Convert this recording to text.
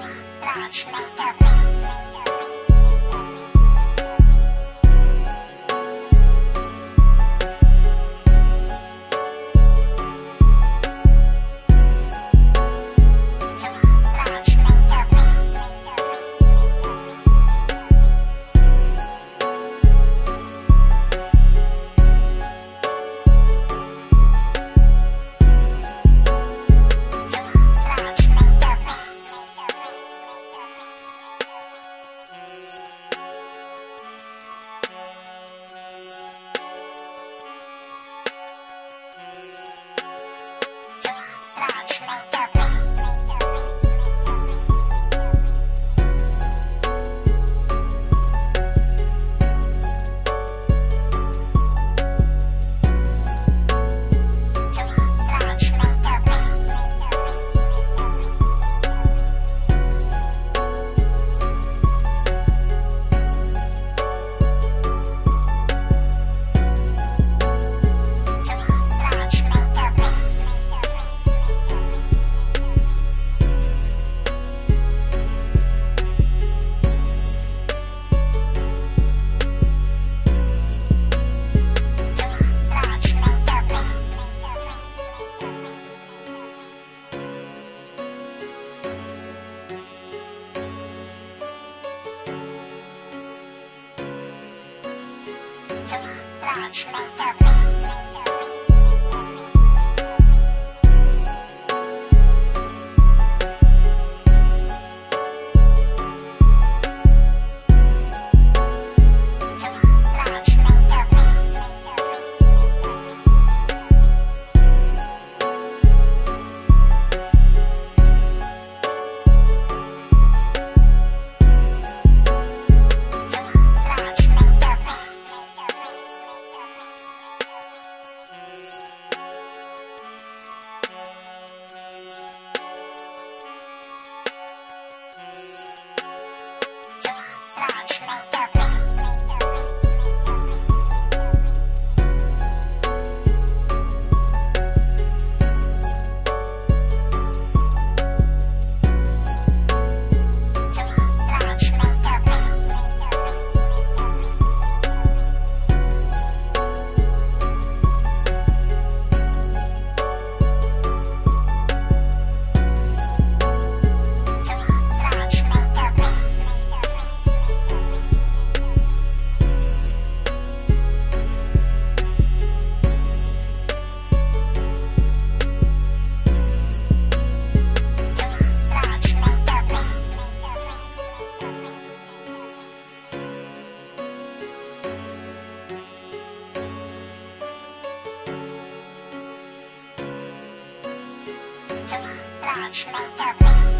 three blocks made up. to me, blocks through me, blood